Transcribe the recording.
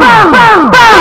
Bang! Bang! Bang!